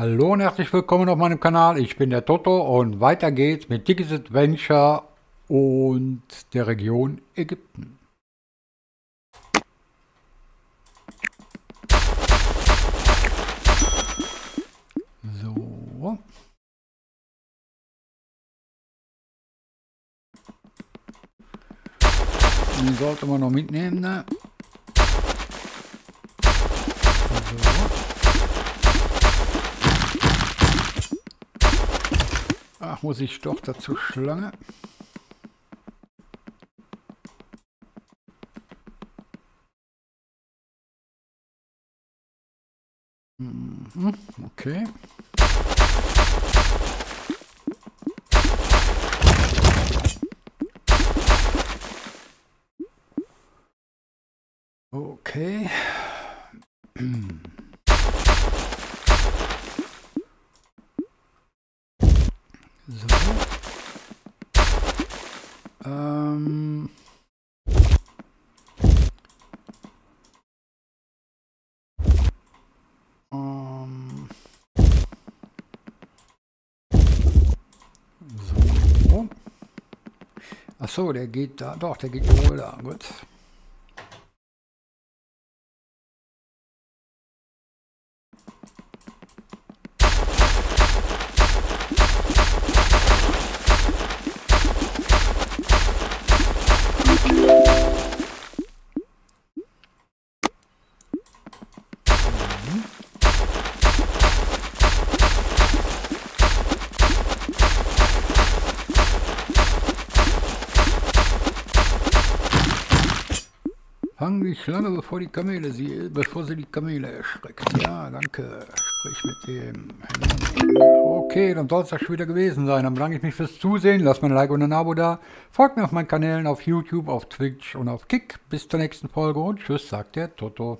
Hallo und herzlich willkommen auf meinem Kanal. Ich bin der Toto und weiter geht's mit Dickes Adventure und der Region Ägypten. So. Den sollte man noch mitnehmen, ne? Ach, muss ich doch dazu Schlange? Mhm, okay. Okay. So. Ähm. Ähm. So. Ach so, der geht da. Doch, der geht wohl da. Gut. Fang die Schlange, bevor die Kamele sie, bevor sie die Kamele erschreckt. Ja, danke. Sprich mit dem. Okay, dann soll es das schon wieder gewesen sein. Dann bedanke ich mich fürs Zusehen. Lasst mir ein Like und ein Abo da. Folgt mir auf meinen Kanälen auf YouTube, auf Twitch und auf Kick. Bis zur nächsten Folge und tschüss, sagt der Toto.